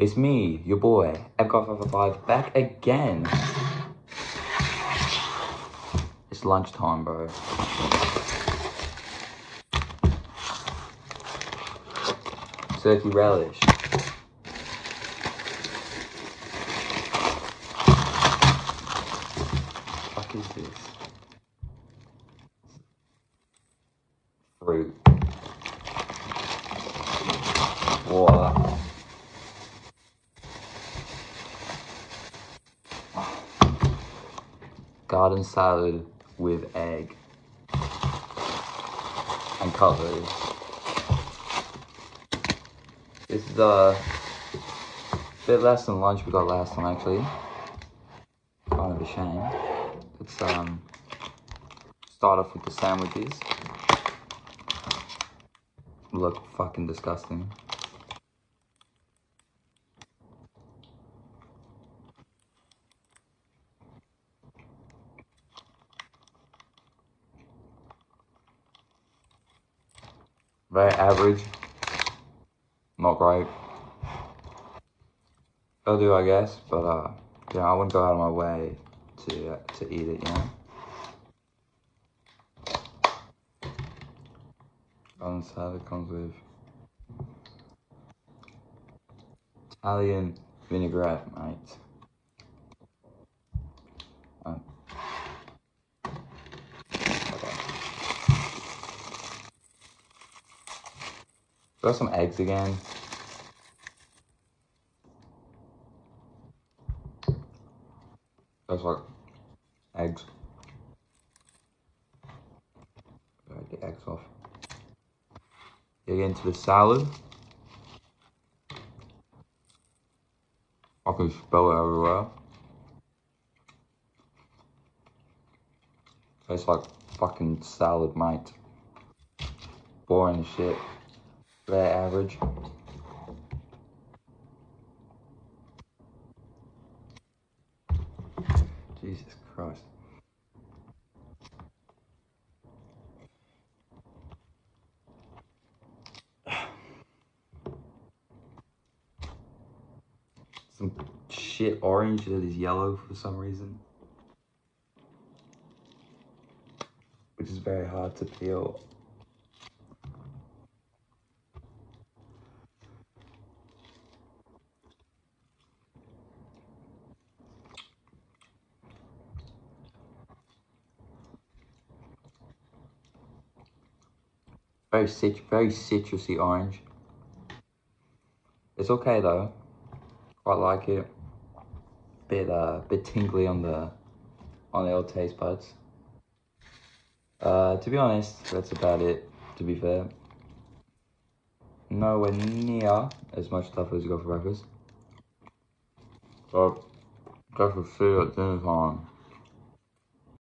It's me, your boy, Epicguy555, back again. It's lunchtime, bro. Turkey relish. fuck is this? Fruit. What? Garden salad with egg and cutlery. This is a bit less than lunch we got last time actually. Kind of a shame. Let's um start off with the sandwiches. Look fucking disgusting. Very average. Not great. I'll do, I guess, but uh, yeah, I wouldn't go out of my way to uh, to eat it, you know. On salad comes with Italian vinaigrette, mate. Got some eggs again. That's like eggs. Gotta get eggs off. Get into the salad. I can spill it everywhere. Tastes like fucking salad, mate. Boring shit. Very average. Jesus Christ. Some shit orange that is yellow for some reason. Which is very hard to peel. Very cit very citrusy orange. It's okay though. Quite like it. Bit uh bit tingly on the on the old taste buds. Uh to be honest, that's about it, to be fair. Nowhere near as much stuff as you got for breakfast. So, go for food at dinner time.